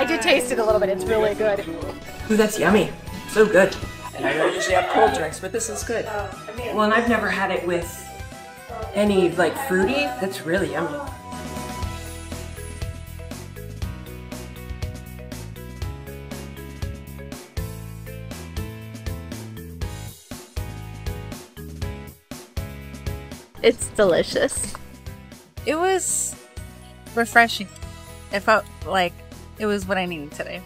I did taste it a little bit. It's really good. Ooh, that's yummy. So good. And I don't usually have cold drinks, but this is good. Well, and I've never had it with any like fruity. That's really yummy. It's delicious. It was refreshing. It felt like it was what I needed today.